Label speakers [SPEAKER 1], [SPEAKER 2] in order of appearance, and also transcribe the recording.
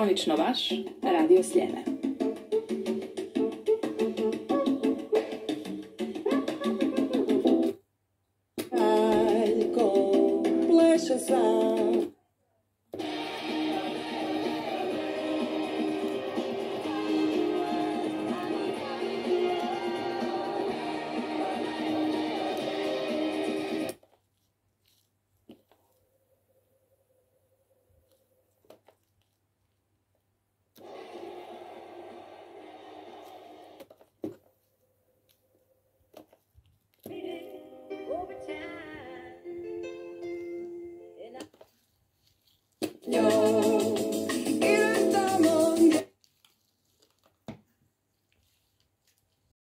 [SPEAKER 1] Kronično vaš, Radio Sljeme.
[SPEAKER 2] Aljko pleše sam